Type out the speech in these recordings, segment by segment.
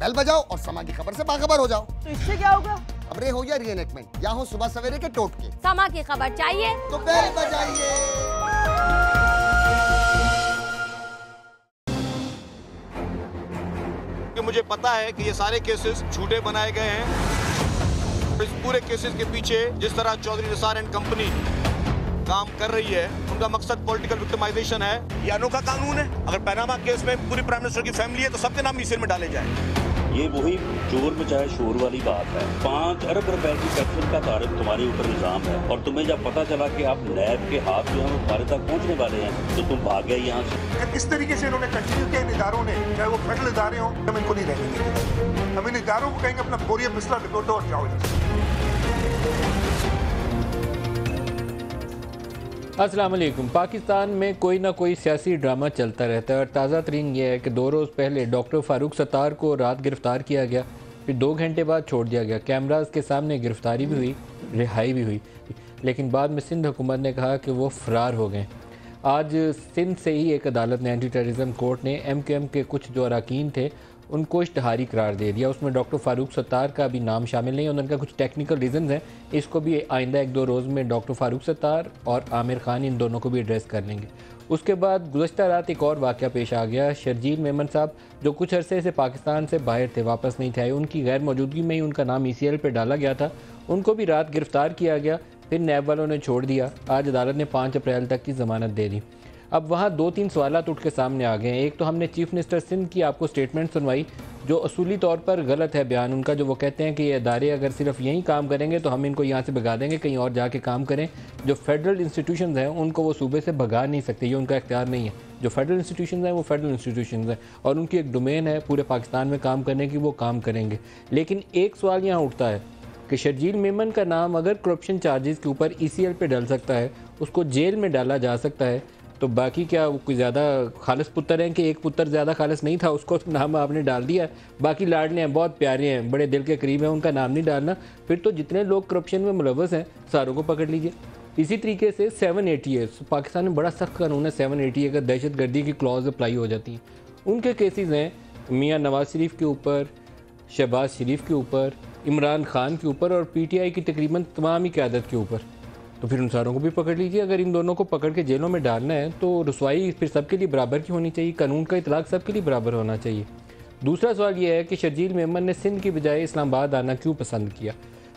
Bell बजाओ और समा की खबर से बाखबर हो जाओ। तो इससे क्या होगा? खबरें हो या रीएनेक्टमेंट या हो सुबह सवेरे के टोटके समा की खबर चाहिए। तो बेल बजाइए। कि मुझे पता है कि ये सारे केसेस झूठे बनाए गए हैं। इस पूरे केसेस के पीछे जिस तरह चौधरी निसार एंड कंपनी काम कर रही है। उनका मकसद पॉलिटिकल विक्टिमाइजेशन है। ये अनोखा कानून है। अगर पैनामा केस में पूरी प्राइम मिनिस्टर की फैमिली है तो सबके नाम मिसिल में डाले जाए। ये वही चोर मचाए शोर वाली बात है। पाँच अरब रुपए की पेंशन का तारिफ तुम्हारे ऊपर इल्ज़ाम है। और तुम्हें जब पता चला कि आप नैब के हाथ जो है वो तुम्हारे तक पहुँचने वाले हैं तो तुम भाग गए यहाँ से। इस तरीके से इन्होंने कंटिन्यू किया इन इदारों ने चाहे वो फेडरल इदारे हों हम इनको नहीं रहने देंगे। हम इन इदारों को कहेंगे अपना बोरिया बिस्ला बिगोटो और जाओ अस्सलाम वालेकुम पाकिस्तान में कोई ना कोई सियासी ड्रामा चलता रहता है और ताज़ा तरीन ये है कि दो रोज़ पहले डॉक्टर फ़ारूक सत्तार को रात गिरफ़्तार किया गया, फिर दो घंटे बाद छोड़ दिया गया। कैमराज के सामने गिरफ़्तारी भी हुई, रिहाई भी हुई। लेकिन बाद में सिंध हुकूमत ने कहा कि वो फ़रार हो गए। आज सिंध से ही एक अदालत ने एंटी टेररिज्म कोर्ट ने एम के एम के कुछ जो अरकान थे उनको इश्तहारी करार दे दिया। उसमें डॉक्टर फ़ारूक सत्तार का भी नाम शामिल नहीं है उनका कुछ टेक्निकल रीज़न हैं। इसको भी आइंदा एक दो रोज़ में डॉक्टर फ़ारूक सत्तार और आमिर खान इन दोनों को भी एड्रेस कर लेंगे। उसके बाद गुजशत रात एक और वाक़ पेश आ गया। शर्जील मेमन साहब, जो कुछ अरसे से पाकिस्तान से बाहर थे, वापस नहीं थे आए। उनकी गैर मौजूदगी में ही उनका नाम ई सी एल पर डाला गया था। उनको भी रात गिरफ़्तार किया गया, फिर नैब वालों ने छोड़ दिया। आज अदालत ने पाँच अप्रैल तक की ज़मानत दे दी। अब वहाँ दो तीन सवाल उठ के सामने आ गए हैं। एक तो हमने चीफ मिनिस्टर सिंध की आपको स्टेटमेंट सुनवाई, जो असूली तौर पर गलत है बयान उनका, जो वो कहते हैं कि ये अदारे अगर सिर्फ़ यहीं काम करेंगे तो हम इनको यहाँ से भगा देंगे, कहीं और जाके काम करें। जो फेडरल इंस्टीट्यूशन हैं, उनको वो सूबे से भगा नहीं सकते, ये उनका इख्तियार नहीं है। जो फेडरल इंस्टीट्यूशन हैं, वो फेडरल इंस्टीट्यूशन हैं, और उनकी एक डोमेन है पूरे पाकिस्तान में काम करने की, वो काम करेंगे। लेकिन एक सवाल यहाँ उठता है कि शर्जील मेमन का नाम अगर करप्शन चार्जेस के ऊपर ई पे डल सकता है, उसको जेल में डाला जा सकता है तो बाकी क्या वो कोई ज़्यादा खालिस पुत्र हैं कि एक पुत्र ज़्यादा खालिस नहीं था? उसको नाम आपने डाल दिया। बाकी लाडले हैं, बहुत प्यारे हैं, बड़े दिल के करीब हैं, उनका नाम नहीं डालना। फिर तो जितने लोग करप्शन में मुलवस हैं, सारों को पकड़ लीजिए। इसी तरीके से सेवन एटी ए पाकिस्तान में बड़ा सख्त कानून है सेवन एटी ए का दहशत गर्दी की क्लॉज अप्लाई हो जाती हैं। उनके केसेस हैं मियाँ नवाज़ शरीफ के ऊपर, शहबाज शरीफ के ऊपर, इमरान खान के ऊपर और पीटीआई की तकरीबन तमाम ही क्यादत के ऊपर। तो फिर उन सारों को भी पकड़ लीजिए। अगर इन दोनों को पकड़ के जेलों में डालना है तो रसवाई फिर सबके लिए बराबर की होनी चाहिए। कानून का इतलाक सबके लिए बराबर होना चाहिए। दूसरा सवाल यह है कि शर्जील मेमन ने सिंध की बजाय इस्लामाबाद आना क्यों पसंद किया?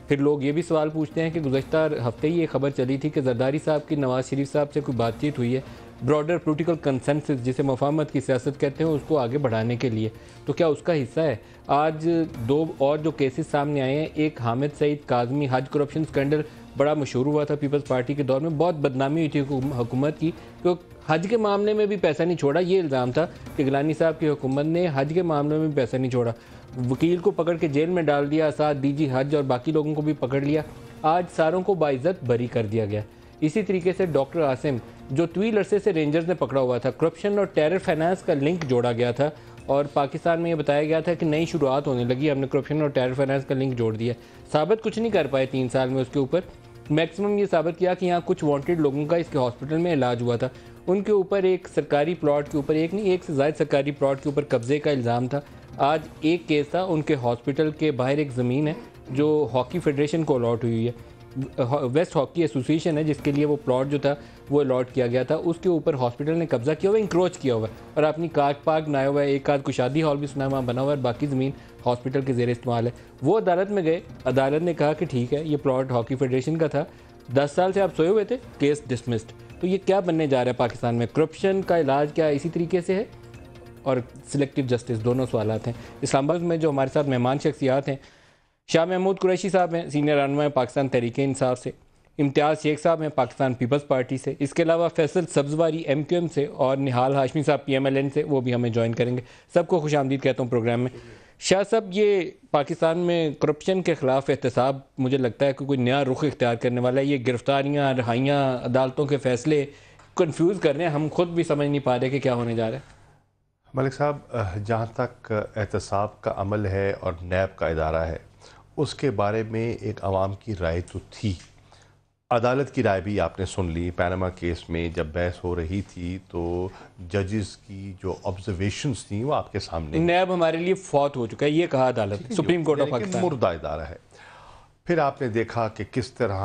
फिर लोग ये भी सवाल पूछते हैं कि गुजशत हफ़्ते ही ये खबर चली थी कि जरदारी साहब की नवाज़ शरीफ साहब से कोई बातचीत हुई है। ब्रॉडर पोलिटिकल कंसेंसस जिसे मफामत की सियासत कहते हैं, उसको आगे बढ़ाने के लिए। तो क्या उसका हिस्सा है? आज दो और जो केसेस सामने आए हैं, एक हामिद सईद काजमी हज करप्शन स्कैंडल बड़ा मशहूर हुआ था पीपल्स पार्टी के दौर में। बहुत बदनामी हुई थी हुकूमत की क्योंकि हज के मामले में भी पैसा नहीं छोड़ा। ये इल्ज़ाम था कि गिलानी साहब की हुकूमत ने हज के मामले में भी पैसा नहीं छोड़ा। वकील को पकड़ के जेल में डाल दिया, साथ डीजी हज और बाकी लोगों को भी पकड़ लिया। आज सारों को बाइज़त बरी कर दिया गया। इसी तरीके से डॉक्टर आसिम, जो ट्वील अरसे से रेंजर्स ने पकड़ा हुआ था, करप्शन और टेरर फाइनेंस का लिंक जोड़ा गया था और पाकिस्तान में ये बताया गया था कि नई शुरुआत होने लगी। हमने करप्शन और टेरर फाइनेंस का लिंक जोड़ दिया। साबित कुछ नहीं कर पाए तीन साल में उसके ऊपर। मैक्सिमम ये साबित किया कि यहाँ कुछ वांटेड लोगों का इसके हॉस्पिटल में इलाज हुआ था। उनके ऊपर एक सरकारी प्लॉट के ऊपर, एक नहीं, एक से ज़्यादा सरकारी प्लॉट के ऊपर कब्जे का इल्ज़ाम था। आज एक केस था, उनके हॉस्पिटल के बाहर एक ज़मीन है, जो हॉकी फेडरेशन को अलॉट हुई है। वेस्ट हॉकी एसोसिएशन है, जिसके लिए वो प्लॉट जो था, वो अलॉट किया गया था। उसके ऊपर हॉस्पिटल ने कब्जा किया हुआ इंक्रोच किया हुआ। है और अपनी काग पाग बनाया हुआ है, एक आध को शादी हॉल भी सुना वहाँ बना हुआ है बाकी ज़मीन हॉस्पिटल के जेर इस्तेमाल है। वो अदालत में गए। अदालत ने कहा कि ठीक है, ये प्लॉट हॉकी फेडरेशन का था। दस साल से आप सोए हुए थे केस डिसमिस्ड तो ये क्या बनने जा रहा है पाकिस्तान में? करप्शन का इलाज क्या इसी तरीके से है? और सिलेक्टिव जस्टिस दोनों सवाल हैं। इस्लामाबाद में जो हमारे साथ मेहमान शख्सियात हैं शाह महमूद कुरैशी साहब हैं, सीनियर रहनुमा पाकिस्तान तहरीक इंसाफ से। इम्तियाज़ शेख साहब हैं पाकिस्तान पीपल्स पार्टी से। इसके अलावा Faisal Sabzwari M Q M से और निहाल हाशमी साहब पी एम एल एन से, वो भी हमें ज्वाइन करेंगे। सबको खुश आमदीद कहता हूँ प्रोग्राम में। शाह साहब, ये पाकिस्तान में करप्शन के ख़िलाफ़ एहतसाब मुझे लगता है कि कोई नया रुख इख्तियार करने वाला है। ये गिरफ्तारियाँ, रहाइयाँ, अदालतों के फ़ैसले कन्फ्यूज़ कर रहे हैं। हम खुद भी समझ नहीं पा रहे कि क्या होने जा रहा है। मलिक साहब, जहाँ तक एहतसाब का अमल है और नैब का इदारा है उसके बारे में एक आवाम की राय तो थी। अदालत की राय भी आपने सुन ली। पैनामा केस में जब बहस हो रही थी तो जजेस की जो ऑब्जर्वेशंस थी वो आपके सामने नैब हमारे लिए फौत हो चुका है ये कहा अदालत सुप्रीम कोर्ट ऑफ़ पाकिस्तान मुर्दा इदारा है। फिर आपने देखा कि किस तरह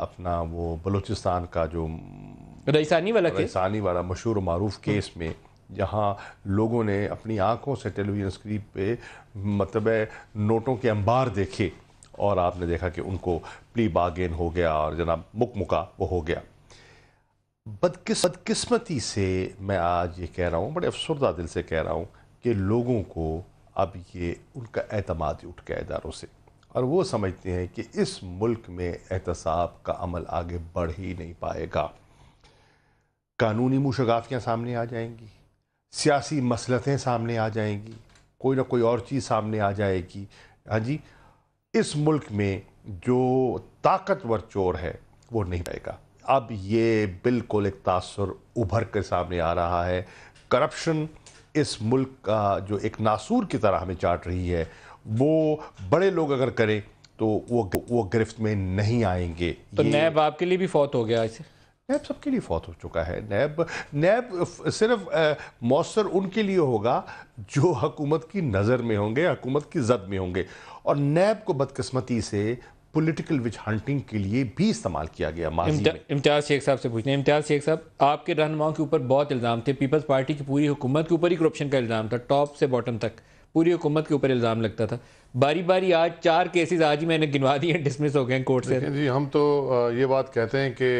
अपना वो बलूचिस्तान का जो रईसानी वाला रईसानी वाला मशहूर मरूफ केस में जहाँ लोगों ने अपनी आँखों से टेलीविज़न स्क्रीन पे मतलब नोटों के अंबार देखे और आपने देखा कि उनको प्ली बागेन हो गया और जनाब मुक मुका वो हो गया। बदकिस, बदकिस्मती से मैं आज ये कह रहा हूँ, बड़े अफसरदा दिल से कह रहा हूँ कि लोगों को अब ये उनका एतमाद उठ गया इदारों से। और वो समझते हैं कि इस मुल्क में एहतसाब का अमल आगे बढ़ ही नहीं पाएगा। कानूनी मुशगाफियाँ सामने आ जाएँगी। सियासी मसलतें सामने आ जाएँगी कोई ना कोई और चीज़ सामने आ जाएगी। हाँ जी इस मुल्क में जो ताकतवर चोर है वो नहीं रहेगा अब ये बिल्कुल एक तासर उभर कर सामने आ रहा है। करप्शन इस मुल्क का जो एक नासूर की तरह हमें चाट रही है वो बड़े लोग अगर करें तो वो वो गिरफ्त में नहीं आएँगे। तो ये- नैब आपके लिए भी फौत हो गया इसे? नैब सबके लिए फौत हो चुका है। नैब नैब सिर्फ़ मौसर उनके लिए होगा जो हकूमत की नज़र में होंगे हकूमत की जद में होंगे। और नैब को बदकस्मती से पॉलिटिकल विच हंटिंग के लिए भी इस्तेमाल किया गया माजी इम्तियाज़ शेख साहब से पूछते हैं। इम्तियाज़ शेख साहब आपके रहनुमाओं के ऊपर बहुत इल्ज़ाम थे। पीपल्स पार्टी की पूरी हुकूमत के ऊपर ही करप्शन का इल्ज़ाम था टॉप से बॉटम तक। पूरी हुकूमत के ऊपर इल्ज़ाम लगता था। बारी बारी आज चार केसेस आज ही मैंने गिनवा दिए डिसमिस हो गए कोर्ट से। जी हम तो ये बात कहते हैं कि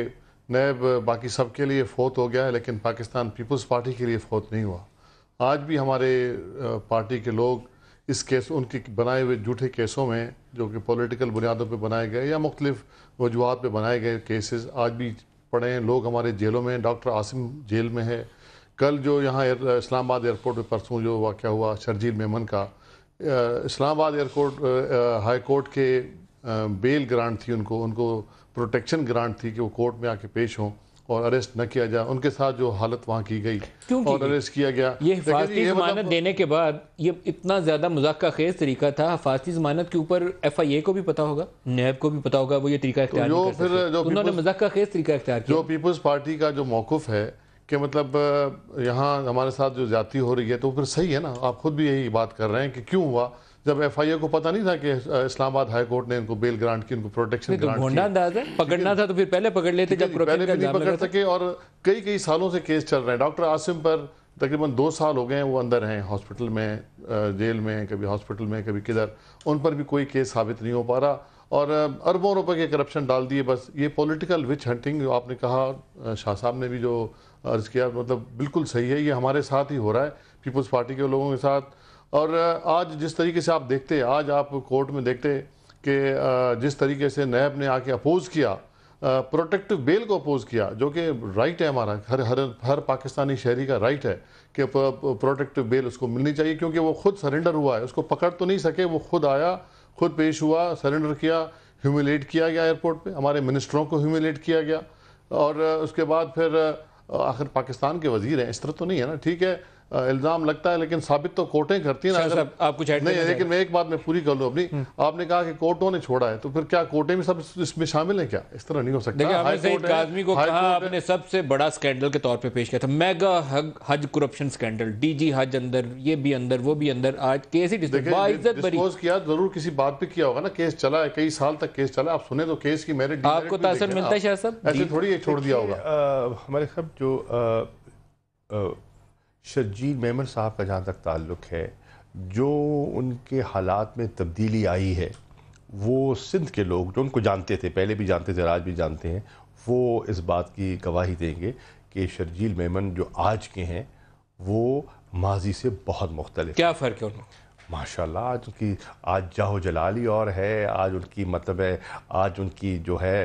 नैब, बाकी सब के लिए फोत हो गया है, लेकिन पाकिस्तान पीपल्स पार्टी के लिए फोत नहीं हुआ। आज भी हमारे पार्टी के लोग इस केस, उनके बनाए हुए झूठे केसों में, जो कि पॉलिटिकल बुनियादों पर बनाए गए या मुख्तलिफ़ वजूहत पर बनाए गए केसेस, आज भी पड़े हैं। लोग हमारे जेलों में डॉक्टर आसिम जेल में है। कल जो यहाँ एयर- इस्लामाबाद एयरपोर्ट पे परसों जो वाक़ हुआ, शर्जील मेमन का इस्लामाबाद एयरपोर्ट हाई कोर्ट के बेल ग्रांट थी उनको उनको प्रोटेक्शन ग्रांट थी कि वो कोर्ट में आके पेश हों और अरेस्ट न किया जाए। उनके साथ जो हालत वहाँ की गई क्यों और अरेस्ट किया गया। ये हिफाजती जमानत मतलब- देने के बाद ये इतना ज़्यादा मज़ाक खेज तरीका था। हिफाजती जमानत के ऊपर एफ़ आई ए को भी पता होगा नैब को भी पता होगा वो ये तरीका इख्तियार जो फिर जो उन्होंने मज़ाक खेज तरीका इख्तियार किया। जो पीपल्स पार्टी का जो मौकफ है कि मतलब यहाँ हमारे साथ जो ज्यादती हो रही है तो फिर सही है ना? आप खुद भी यही बात कर रहे हैं कि क्यों हुआ? जब एफ़ आई ए को पता नहीं था कि इस्लामाबाद हाई कोर्ट ने इनको बेल ग्रांट की उनको प्रोटेक्शन तो ग्रांट की। अंदाज है? पकड़ना था तो फिर पहले पकड़ लेते जब पहले भी नहीं पकड़ सके और कई कई सालों से केस चल रहे हैं। डॉक्टर आसिम पर तकरीबन दो साल हो गए हैं वो अंदर हैं हॉस्पिटल में जेल में कभी हॉस्पिटल में कभी किधर। उन पर भी कोई केस साबित नहीं हो पा रहा और अरबों रुपए के करप्शन डाल दिए बस। ये पॉलिटिकल विच हंटिंग जो आपने कहा शाह साहब ने भी जो अर्ज़ किया मतलब बिल्कुल सही है। ये हमारे साथ ही हो रहा है। पीपल्स पार्टी के लोगों के साथ और आज जिस तरीके से आप देखते, आज आप कोर्ट में देखते कि जिस तरीके से नैब ने आके अपोज किया प्रोटेक्टिव बेल को अपोज किया, जो कि राइट है हमारा, हर हर हर पाकिस्तानी शहरी का राइट है कि प्रोटेक्टिव बेल उसको मिलनी चाहिए, क्योंकि वो खुद सरेंडर हुआ है, उसको पकड़ तो नहीं सके, वो खुद आया, खुद पेश हुआ, सरेंडर किया, ह्यूमिलेट किया गया एयरपोर्ट पे, हमारे मिनिस्टरों को ह्यूमिलेट किया गया, और उसके बाद फिर आखिर पाकिस्तान के वज़ीर हैं, इस तरह तो नहीं है ना, ठीक है इल्ज़ाम लगता है लेकिन साबित तो कोर्टें करती हैं ना अगर- आप कुछ ऐड नहीं लेकिन मैं एक बात मैं पूरी कर लूँ अपनी। आपने कहा कि कोर्टों ने छोड़ा है तो फिर क्या कोर्टें भी सब इसमें शामिल है क्या? इस तरह नहीं हो सकता। को कहा आपने सबसे बड़ा स्कैंडल के तौर पे पेश किया था मेगा हज हज करप्शन स्कैंडल डीजी हज अंदर ये भी अंदर वो भी अंदर आज केस ही डिस्पोज किया ज़रूर किसी बात पे किया होगा ना केस चला है कई साल तक केस चला है, आप सुने तो केस की मेरिट आपको तासर मिलता है शाह साहब? ऐसे थोड़ी छोड़ दिया होगा। हमारे साहब जो शर्जील मेमन साहब का जहाँ तक ताल्लुक है, जो उनके हालात में तब्दीली आई है, वो सिंध के लोग, जो उनको जानते थे, पहले भी जानते थे आज भी जानते हैं, वो इस बात की गवाही देंगे कि शर्जील मेमन जो आज के हैं, वो माजी से बहुत मुख्तलिफ़ क्या फ़र्क है उनमें? माशाल्लाह आज उनकी आज जाहो जलाली और है आज उनकी मतलब है आज उनकी जो है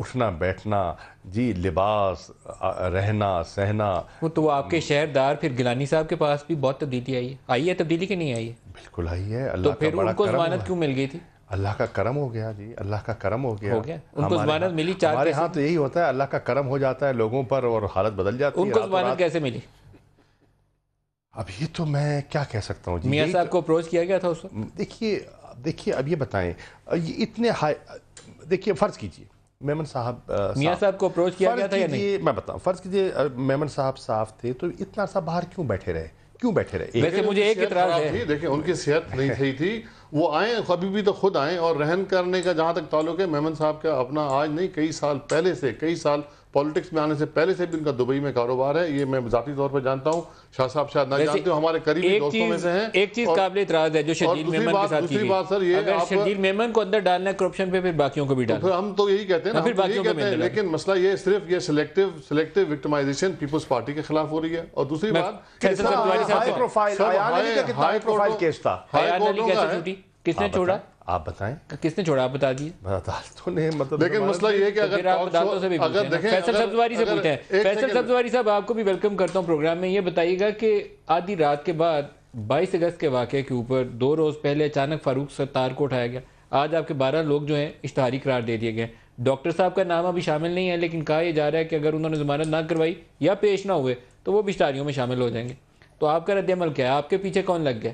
उठना बैठना जी लिबास रहना सहना। वो तो आपके शहरदार फिर गिलानी साहब के पास भी बहुत तब्दीली आई है। आई है तब्दीली की नहीं आई है? बिल्कुल आई है। तो अल्लाह का फिर उनको जमानत क्यों मिल गई थी? अल्लाह का करम हो गया जी अल्लाह का करम हो गया। हो गया। उनको जमानत मिली चार हमारे यहाँ तो यही होता है अल्लाह का करम हो जाता है लोगों पर और हालत बदल जाती है उनको जमानत कैसे मिली? अब ये तो मैं क्या कह सकता हूँ जी? मियाँ साहब तो- को अप्रोच किया गया था उस वक्त? देखिए देखिए अब ये बताएँ ये इतने हाई देखिए फ़र्ज़ कीजिए मेमन साहब मियाँ साहब को अप्रोच किया गया था या नहीं? मैं बताऊँ फ़र्ज़ कीजिए मेमन साहब साफ़ थे तो इतना सा बाहर क्यों बैठे रहे? क्यों बैठे रहे? वैसे मुझे एक इतराज है। देखिए उनकी सेहत नहीं सही थी। वो आए कभी भी तो खुद आए और रहन करने का जहाँ तक ताल्लुक है मेमन साहब का अपना आज नहीं कई साल पहले से कई साल पॉलिटिक्स में आने से पहले से भी उनका दुबई में कारोबार है ये मैं जाती तौर पर जानता हूँ। शाह साहब शायद ना जानते हो हमारे करीबी एक दोस्तों में से हैं। एक चीज़ काबिल इतराज है जो दूसरी मेमन के साथ की दूसरी बात सर ये अगर शर्जील मेमन को अंदर डालना है करप्शन पे फिर बाकियों को भी तो डालना। फिर हम तो यही कहते हैं ना हाँ, फिर हम तो बाकियों को कहते हैं लेकिन मसला ये सिर्फ़ ये selective selective victimization Peoples party के खिलाफ हो रही है। और दूसरी बात साहब high profile high- profile case था? हाई अयान अली कोर्टों का कैसे है। किसने छोड़ा? आप बताएँ। किसने छोड़ा? आप बता दीजिए। अदालतों ने मतलब लेकिन मसला ये है कि तो अगर आप अदालतों से भी अगर देखें फैसल सब्जवारी से पूछते हैं फैसल सब्जवारी साहब आपको भी वेलकम करता हूँ प्रोग्राम में। ये बताइएगा कि आधी रात के बाद 22 अगस्त के वाक़े के ऊपर दो रोज़ पहले अचानक फारूक सत्तार को उठाया गया। आज आपके 12 लोग जो हैं इश्तहारी करार दे दिए गए। डॉक्टर साहब का नाम अभी शामिल नहीं है लेकिन कहा यह जा रहा है कि अगर उन्होंने जमानत ना करवाई या पेश ना हुए तो वो भी इश्तहारियों में शामिल हो जाएँगे। तो आपका रद्दमल क्या है? आपके पीछे कौन लग गया?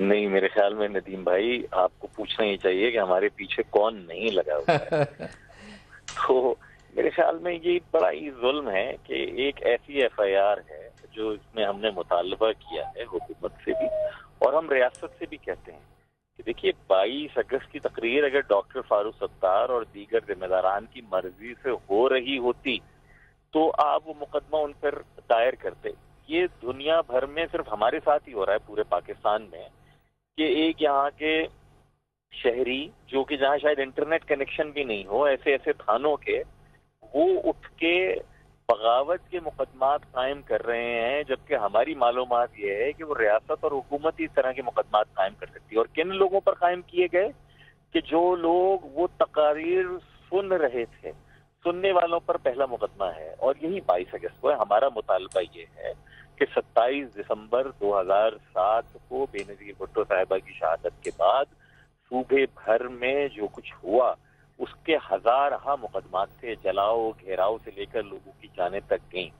नहीं मेरे ख्याल में नदीम भाई आपको पूछना ही चाहिए कि हमारे पीछे कौन नहीं लगा हुआ है। तो मेरे ख्याल में ये बड़ा ही जुल्म है कि एक ऐसी एफआईआर है जो इसमें हमने मुतालबा किया है हुकूमत से भी और हम रियासत से भी कहते हैं कि देखिए 22 अगस्त की तकरीर अगर डॉक्टर फारूक सत्तार और दीगर जिम्मेदारान की मर्ज़ी से हो रही होती तो आप वो मुकदमा उन पर दायर करते। ये दुनिया भर में सिर्फ़ हमारे साथ ही हो रहा है पूरे पाकिस्तान में। कि एक यहाँ के शहरी, जो कि जहाँ शायद इंटरनेट कनेक्शन भी नहीं हो, ऐसे ऐसे थानों के, वो उठ के बगावत के मुकदमात कायम कर रहे हैं, जबकि हमारी मालूम ये है कि वो रियासत और हुकूमत इस तरह के मुकदमात कायम कर सकती है। और किन लोगों पर कायम किए गए? कि जो लोग वो तकारीर सुन रहे थे। सुनने वालों पर पहला मुकदमा है। और यही 22 अगस्त को है। हमारा मुतालबा ये है कि 27 दिसंबर 2007 को बेनजीर भुट्टो साहिबा की शहादत के बाद सूबे भर में जो कुछ हुआ, उसके हज़ार हा मुकदमात थे, जलाओ, घेराव से लेकर लोगों की जाने तक गई।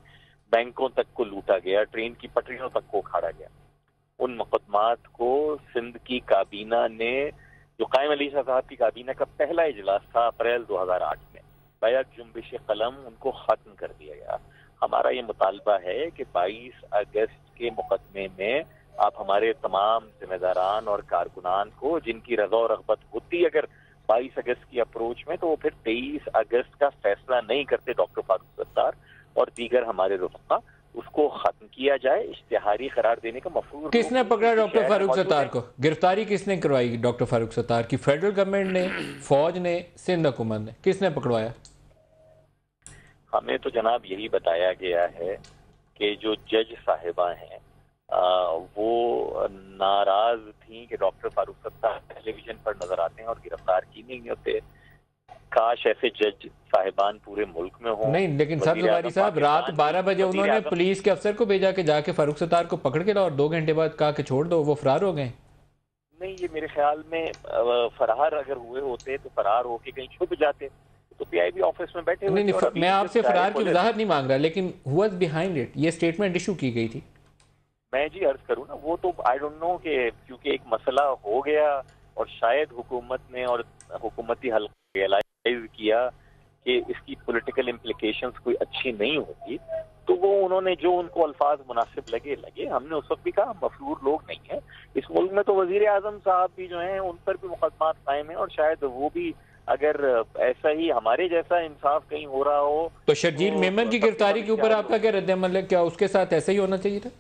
बैंकों तक को लूटा गया, ट्रेन की पटरियों तक को उखाड़ा गया। उन मुकदमात को सिंध की काबीना ने, जो कायम अली शाह साहब की काबीना का पहला इजलास था अप्रैल 2008 में बैक जुम्बिश कलम उनको खत्म कर दिया गया। हमारा ये मुतालबा है कि 22 अगस्त के मुकदमे में आप हमारे तमाम जिम्मेदारान और कारकुनान को जिनकी रजा और रगबत होती अगर 22 अगस्त की अप्रोच में तो वो फिर 23 अगस्त का फैसला नहीं करते डॉक्टर फारूक सत्तार और दीगर हमारे रुफका उसको खत्म किया जाए इश्तेहारी करार देने का मफरूज किसने पकड़ा डॉक्टर फारूक सत्तार को? गिरफ्तारी किसने करवाई डॉक्टर फारूक सत्तार की? फेडरल गवर्नमेंट ने फौज ने सिंध हुकूमत ने। किसने पकड़वाया? हमें तो जनाब यही बताया गया है कि जो जज साहिबा हैं वो नाराज़ थी कि डॉक्टर फारूक सत्तार टेलीविज़न पर नज़र आते हैं और गिरफ़्तार की नहीं होते। काश ऐसे जज साहिबान पूरे मुल्क में हो। नहीं लेकिन सब जुबारी साहब रात 12 बजे उन्होंने पुलिस के अफसर को भेजा के जाके फारूक सत्तार को पकड़ के लाओ और दो घंटे बाद कहा कि छोड़ दो वो फरार हो गए। नहीं ये मेरे ख्याल में फरार अगर हुए होते तो फरार होके कहीं छुप जाते। तो पीआईबी ऑफ़िस में बैठे नहीं नहीं मैं आपसे फरार की वजाहत नहीं मांग रहा लेकिन हुआ बिहाइंड इट ये स्टेटमेंट इशू की गई थी। मैं जी अर्ज़ करूँ ना वो तो आई डोंट नो कि क्योंकि एक मसला हो गया और शायद हुकूमत ने और हुकूमती हल्का रियलाइज़ किया कि इसकी पॉलिटिकल इम्प्लीकेशंस कोई अच्छी नहीं होगी तो वो उन्होंने जो उनको अल्फाज मुनासिब लगे लगे। हमने उस वक्त भी कहा मफरूर लोग नहीं है। इस मुल्क में तो वज़ीर आज़म साहब भी जो हैं उन पर भी मुकदमा कायम है और शायद वो भी अगर ऐसा ही हमारे जैसा इंसाफ कहीं हो रहा हो तो शर्जील तो मेमन की गिरफ्तारी के ऊपर आपका क्या रद्दमल है? क्या उसके साथ ऐसा ही होना चाहिए था?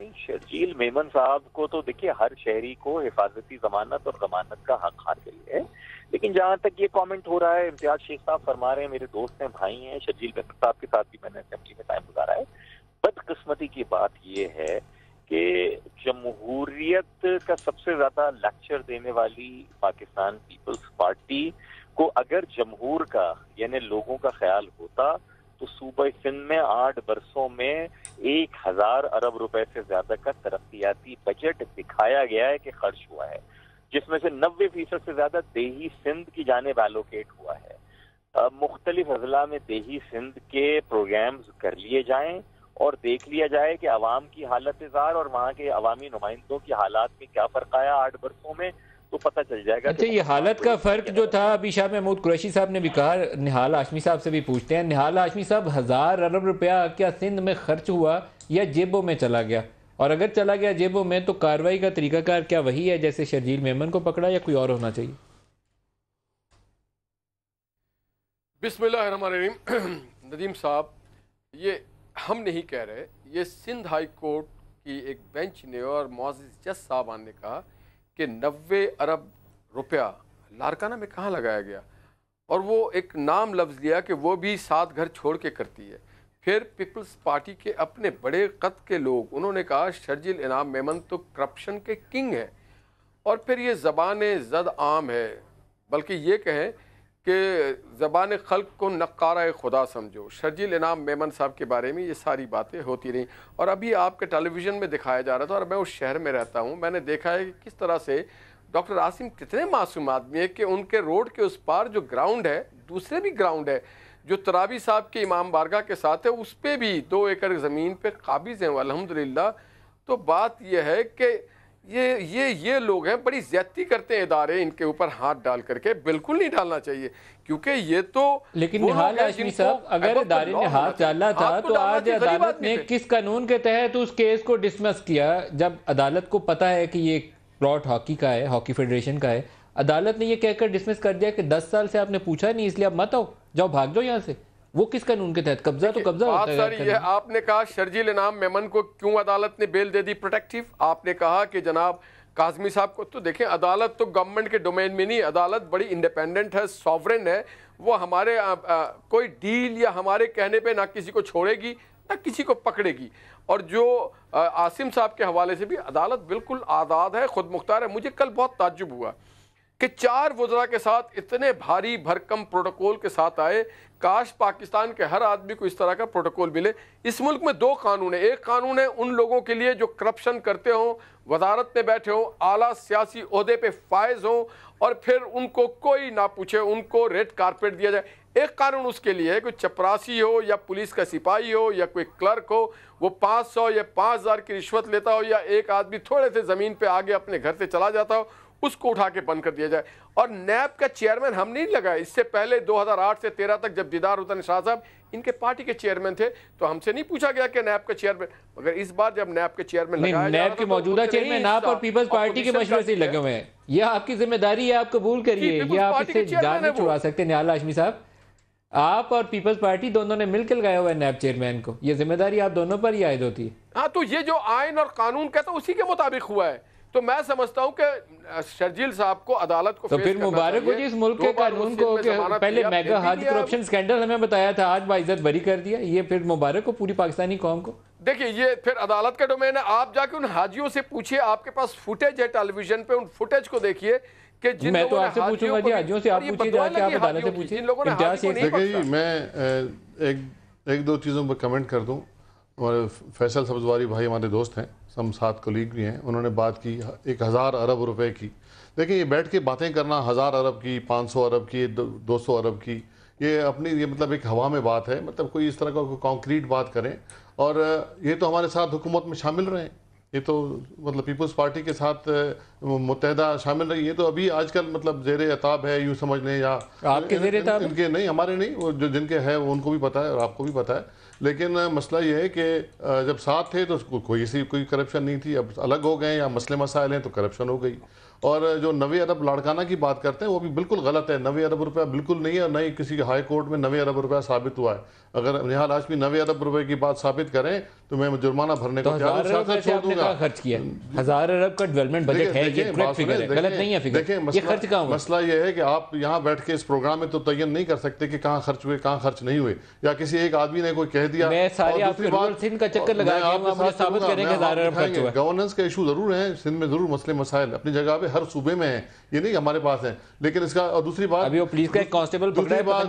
नहीं शर्जील मेमन साहब को तो देखिए हर शहरी को हिफाजती जमानत और जमानत का हक हासिल है। लेकिन जहाँ तक ये कमेंट हो रहा है इम्तियाज़ शेख साहब फरमा रहे हैं मेरे दोस्त हैं भाई हैं शर्जील मेमन साहब के साथ भी मैंने असेंबली में टाइम गुजारा है। बदकिस्मती की बात ये है कि जमहूरियत का सबसे ज़्यादा लेक्चर देने वाली पाकिस्तान पीपल्स पार्टी को अगर जमहूर का, यानी लोगों का ख्याल होता तो सूबा सिंध में आठ बरसों में एक हज़ार अरब रुपए से ज़्यादा का तरक्याती बजट दिखाया गया है कि खर्च हुआ है, जिसमें से नब्बे फ़ीसद से ज़्यादा देही सिंध की जानेब एलोकेट हुआ है। मुख्तलिफ़ अजला में देही सिंध के प्रोग्राम्स कर लिए जाएँ और देख लिया जाए कि आवाम की हालत इजार और वहाँ के अवामी नुमाइंदों की हालात में क्या फ़र्क आया आठ बरसों में तो पता चल जाएगा अच्छा ये हालत का फ़र्क जो था अभी शाह महमूद कुरैशी साहब ने भी कहा निहाल हाशमी साहब से भी पूछते हैं निहाल हाशमी साहब हज़ार अरब रुपया क्या सिंध में खर्च हुआ या जेबों में चला गया? और अगर चला गया जेबों में तो कार्रवाई का तरीकाकार क्या वही है जैसे शर्जील मेमन को पकड़ा या कोई और होना चाहिए? बिस्मिल्लाहिर्रहमानिर्रहीम नदीम साहब ये हम नहीं कह रहे, ये सिंध हाई कोर्ट की एक बेंच ने और मोज़ जज साहबान ने कहा कि नबे अरब रुपया लारकाना में कहाँ लगाया गया? और वो एक नाम लफ्ज़ लिया कि वो भी सात घर छोड़ के करती है। फिर पीपल्स पार्टी के अपने बड़े कद के लोग, उन्होंने कहा, शर्जिल इनाम मेमन तो करप्शन के किंग है। और फिर ये ज़बान जद आम है, बल्कि ये कहें कि ज़बान खल्क को नक्कारा खुदा समझो। शर्जील इनाम मेमन साहब के बारे में ये सारी बातें होती रहीं। और अभी आपके टेलीविज़न में दिखाया जा रहा था और मैं उस शहर में रहता हूँ। मैंने देखा है कि किस तरह से डॉक्टर आसिम कितने मासूम आदमी है कि उनके रोड के उस पार जो ग्राउंड है, दूसरे भी ग्राउंड है, जो तरावी साहब के इमाम बारगाह के साथ है, उस पर भी दो एकड़ ज़मीन पर काबिज हैं अलहमदिल्ला तो बात यह है कि ये ये ये लोग हैं बड़ी ज्यादती करते हैं इदारे इनके ऊपर हाथ डाल करके। बिल्कुल नहीं डालना चाहिए क्योंकि ये तो लेकिन निहाल हाशमी साहब अगर इदारे ने हाथ। डाला था तो आज अदालत ने किस कानून के तहत उस केस को डिसमस किया? जब अदालत को पता है कि ये प्लॉट हॉकी का है हॉकी फेडरेशन का है अदालत ने ये कहकर डिसमिस कर दिया कि 10 साल से आपने पूछा नहीं इसलिए आप मत आओ जाओ भाग जाओ यहाँ से। वो किस कानून के तहत? कब्जा तो कब्जा होता है सारी ये आपने कहा शर्जील इनाम मेमन को क्यों अदालत ने बेल दे दी? प्रोटेक्टिव आपने कहा कि जनाब काजमी साहब को तो देखें अदालत तो गवर्नमेंट के डोमेन में नहीं अदालत बड़ी इंडिपेंडेंट है सॉवरेन है। वो हमारे आ, आ, कोई डील या हमारे कहने पे ना किसी को छोड़ेगी ना किसी को पकड़ेगी। और जो आ, आसिम साहब के हवाले से भी अदालत बिल्कुल आज़ाद है खुद मुख्तार है। मुझे कल बहुत ताजुब हुआ। कि चार वजरा के साथ इतने भारी भरकम प्रोटोकॉल के साथ आए, काश पाकिस्तान के हर आदमी को इस तरह का प्रोटोकॉल मिले। इस मुल्क में दो कानून है। एक कानून है उन लोगों के लिए जो करप्शन करते हों, वजारत में बैठे हों, आला सियासी अहदे पे फायज हों और फिर उनको कोई ना पूछे, उनको रेड कारपेट दिया जाए। एक कानून उसके लिए है कोई चपरासी हो या पुलिस का सिपाही हो या कोई क्लर्क हो, वो पाँच सौ या पाँच हज़ार की रिश्वत लेता हो या एक आदमी थोड़े से ज़मीन पे आगे अपने घर से चला जाता हो उसको उठा के बंद कर दिया जाए। और नैब का चेयरमैन हम नहीं लगाए। इससे पहले 2008 से 13 तक जब दीदार हुसैन शाह साहब इनके पार्टी के चेयरमैन थे तो हमसे नहीं पूछा गया कि नैब का चेयरमैन मगर इस बार जब नैब के चेयरमैन लगाया नैब के तो मौजूदा चेयरमैन आप और पीपल्स पार्टी के मशवरे से लगे हुए हैं। ये आपकी ज़िम्मेदारी है आप कबूल करिए। आप इससे जान नहीं छुड़ा सकते निहाल हाशमी साहब। आप और पीपल्स पार्टी दोनों ने मिलकर लगाया हुआ है नैब चेयरमैन को। यह ज़िम्मेदारी आप दोनों पर ही आयद होती है। हाँ तो ये जो आयन और कानून कहता है उसी के मुताबिक हुआ है। तो मैं समझता हूँ कि शर्जील साहब को अदालत को तो फिर मुबारक हो जी इस मुल्क के कानून को पहले मेगा हज करप्शन स्कैंडल हमें बताया था आज बाइज्जत बरी कर दिया ये फिर मुबारक हो पूरी पाकिस्तानी कौम को। देखिए ये फिर अदालत का डोमेन है। आप जाके उन हाजियों से पूछिए आपके पास फुटेज है टेलीविज़न पे उन फुटेज को देखिए कि जिन मैं तो आपसे पूछूँगा जी, हाजियों से आप पूछिए जाके, आप अदालत से पूछिए। जिन लोगों ने मैं एक एक दो चीज़ों पर कमेंट कर दूँ। हमारे फैसल सब्जवारी भाई हमारे दोस्त हैं। हम साथ कोलीग भी हैं उन्होंने बात की एक हज़ार अरब रुपए की। देखिए ये बैठ के बातें करना हज़ार अरब की पाँच सौ अरब की दो सौ अरब की ये अपनी ये मतलब एक हवा में बात है। मतलब कोई इस तरह का कोई कॉन्क्रीट बात करें और ये तो हमारे साथ हुकूमत में शामिल रहे। ये तो मतलब पीपल्स पार्टी के साथ मुतहदा शामिल रही। है तो अभी आजकल मतलब जेर अताब है यूँ समझ लें या आपके ज़ेर इनके नहीं हमारे नहीं वो जो जिनके है उनको भी पता है और आपको भी पता है। लेकिन मसला ये है कि जब साथ थे तो कोई ऐसी कोई करप्शन नहीं थी। अब अलग हो गए या मसले मसाइल हैं तो करप्शन हो गई। और जो नवे अरब लाड़काना की बात करते हैं, वो भी बिल्कुल गलत है। नवे अरब रुपया बिल्कुल नहीं है और नहीं किसी हाई कोर्ट में नवे अरब रुपया साबित हुआ है। अगर निहाल हाशमी नवे अरब रुपये की बात साबित करें तो मैं जुर्माना भरने तो को हज़ार अरब खर्च किया। हज़ार अरब का डेवलपमेंट बजट है ये करेक्ट फिगर है गलत नहीं है फिगर देखिए, ये खर्च कहाँ मसला ये है कि आप यहाँ बैठ के इस प्रोग्राम में तो तयन नहीं कर सकते कि कहाँ खर्च हुए कहाँ खर्च नहीं हुए या किसी एक आदमी ने कोई कह दिया मैं सारे आपके का चक्कर लगा के साबित कि। गवर्नेंस का इशू ज़रूर है सिंध में ज़रूर मसले मसाइल अपनी जगह पे हर सूबे में है ये नहीं हमारे पास है लेकिन इसका और दूसरी बात अभी वो पुलिस का एक कांस्टेबल पकड़ा दूसरी है, बात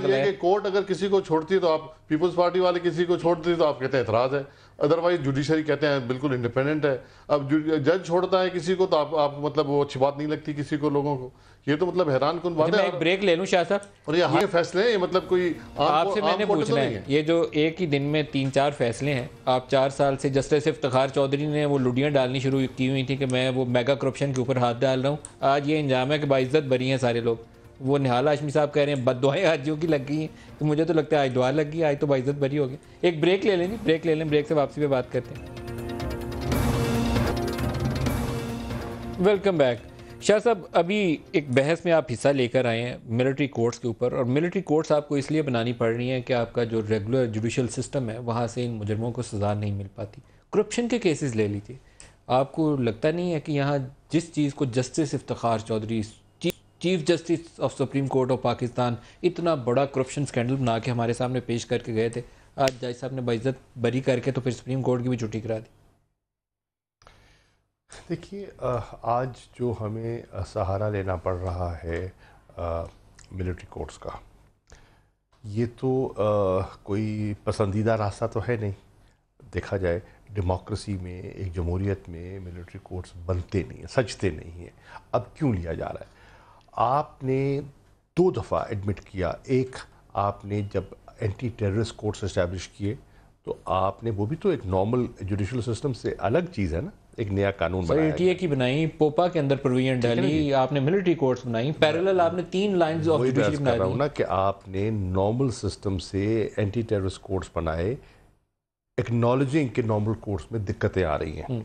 दूसरी ये। कि कोर्ट अगर किसी को छोड़ती है तो आप पीपुल्स पार्टी वाले किसी को छोड़ती है तो आप कहते हैं एतराज़ है अदरवाइज़ जुडिशरी कहते हैं बिल्कुल इंडिपेंडेंट है। अब जज छोड़ता है किसी को तो आप, आप मतलब वो अच्छी बात नहीं लगती किसी को लोगों को। ये तो मतलब हैरान कन बात मैं है। एक ब्रेक ले लूँ शाह साहब? और ये हाई फैसले हैं ये मतलब कोई आपसे मैंने पूछना है ये जो एक ही दिन में तीन चार फैसले हैं आप चार साल से जस्टिस इफ्तार चौधरी ने वो लुडियाँ डालनी शुरू की हुई थी कि मैं वो मेगा करप्शन के ऊपर हाथ डाल रहा हूँ। आज ये इंजाम है कि बाइज्जत बरी हैं सारे लोग। वो निहाल हाशमी साहब कह रहे हैं बद दुआएँ हाजियों की लग गई हैं। तो मुझे तो लगता है आज दुआ लग गई आज तो बाइज्जत भरी हो गई एक ब्रेक ले लें ब्रेक ले लें ब्रेक से वापसी पे बात करते हैं। वेलकम बैक शाह साहब, अभी एक बहस में आप हिस्सा लेकर आए हैं मिलिट्री कोर्ट्स के ऊपर, और मिलिट्री कोर्ट्स आपको इसलिए बनानी पड़ रही हैं कि आपका जो रेगुलर जुडिशल सिस्टम है, वहाँ से इन मुजरमों को सज़ा नहीं मिल पाती। करप्शन के केसेस ले लीजिए। आपको लगता नहीं है कि यहाँ जिस चीज़ को justice Iftikhar Chaudhry chief justice of supreme court of Pakistan इतना बड़ा करप्शन स्कैंडल बना के हमारे सामने पेश करके गए थे। आज जज साहब ने बाइज्जत बरी करके तो फिर सुप्रीम कोर्ट की भी छुट्टी करा दी। देखिए आज जो हमें सहारा लेना पड़ रहा है मिलिट्री कोर्ट्स का ये तो अ, कोई पसंदीदा रास्ता तो है नहीं। देखा जाए डेमोक्रेसी में एक जमहूरियत में मिलिट्री कोर्ट्स बनते नहीं हैं सजते नहीं हैं। अब क्यों लिया जा रहा है? आपने दो दफ़ा एडमिट किया। एक आपने जब एंटी टेररिस्ट कोर्ट्स इस्टेब्लिश किए तो आपने वो भी तो एक नॉर्मल जुडिशल सिस्टम से अलग चीज़ है ना एक नया कानून बनाया एटीए की बनाई पोपा के अंदर प्रोविज़न डाली आपने मिलिट्री कोर्ट्स बनाई पैरेलल आपने तीन लाइंस ऑफ़ जुडिशरी अर्ज़ बना कर रहा हूँ ना कि आपने नॉर्मल सिस्टम से एंटी टेररिस्ट कोर्ट्स बनाए एक्नॉलेजिंग के नॉर्मल कोर्ट्स में दिक्कतें आ रही हैं।